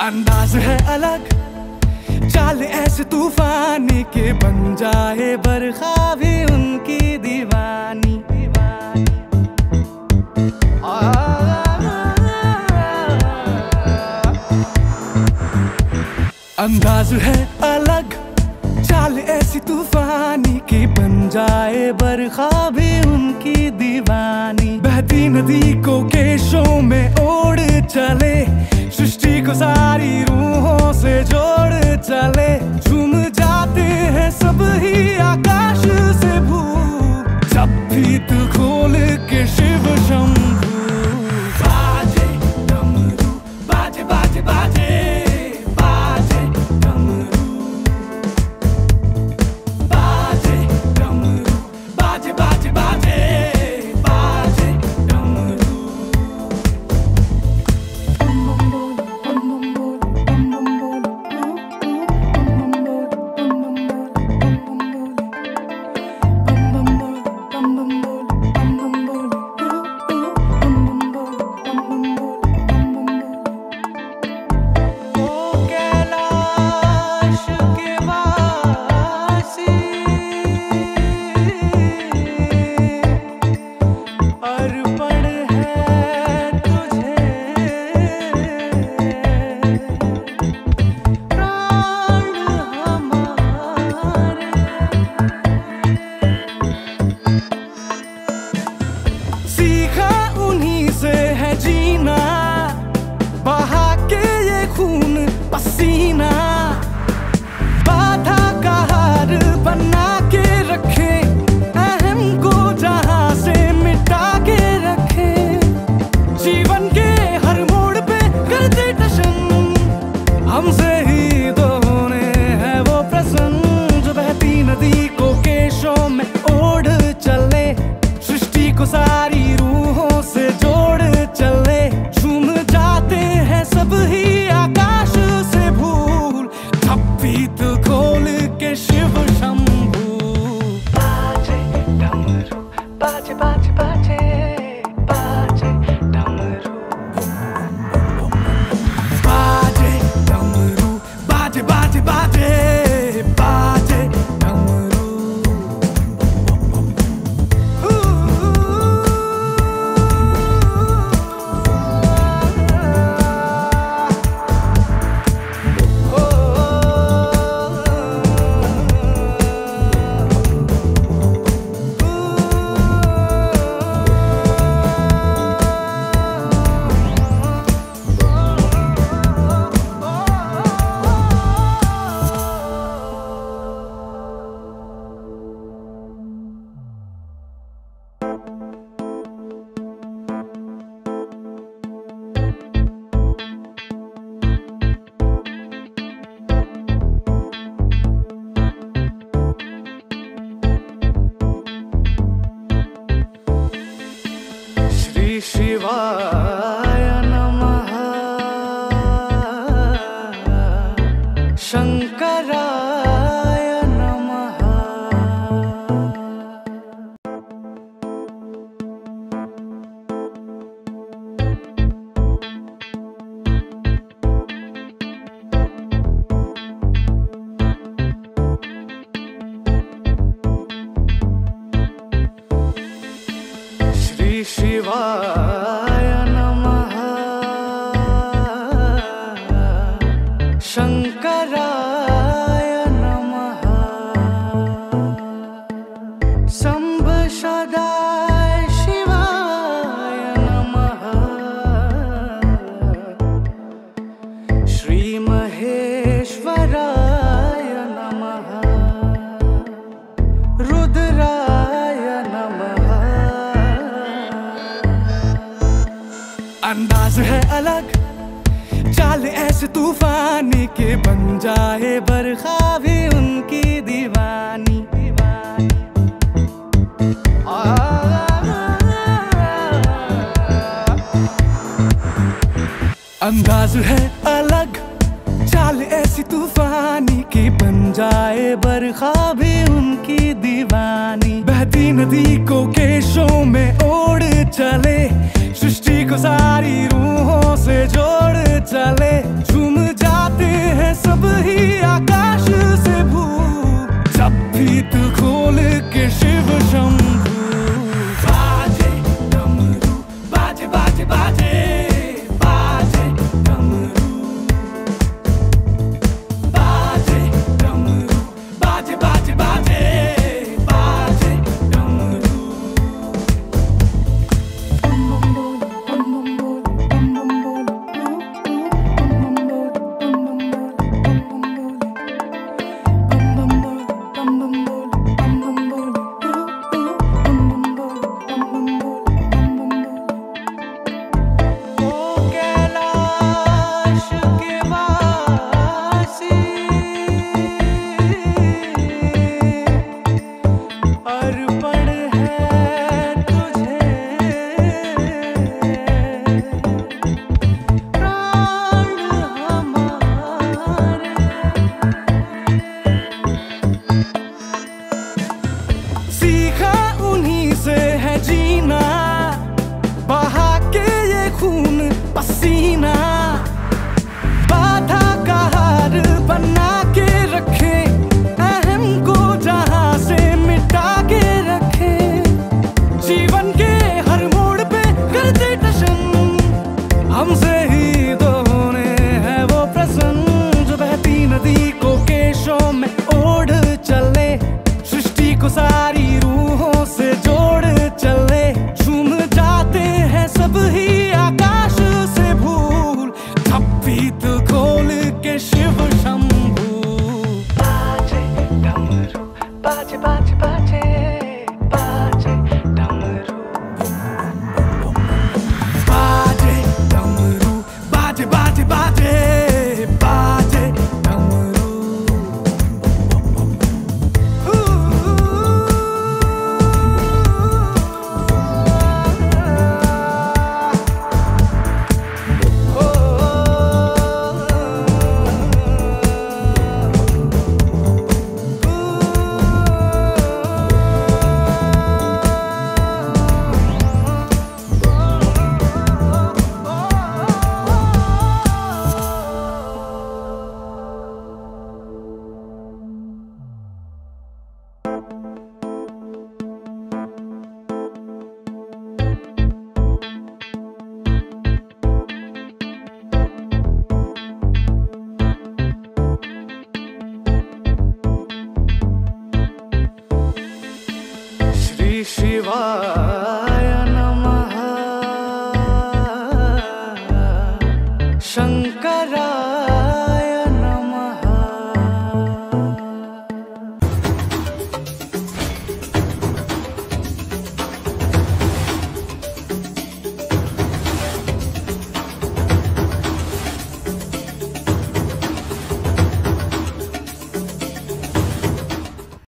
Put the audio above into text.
अंदाज है अलग। चाल ऐसे तूफानी के बन जाए बरखा भी उनकी दीवानी। अंदाज है अलग। चाल ऐसी तूफानी की बन जाए बरखा भी उनकी दीवानी। बहती नदी को केशों में ओढ़ चले। को सारी रूहों से जोड़ चले झूम जाते हैं सब ही आकाश अलग। चाल ऐसे तूफानी के बन जाए बरखा भी उनकी दीवानी। अंदाज है अलग। चाल ऐसी तूफानी की बन जाए बरखा भी उनकी दीवानी। बहती नदी को केशों में ओढ़ चले। सृष्टि को सारी रूहों से जोड़ चले। झूम जाते हैं सब ही आकाश से भू but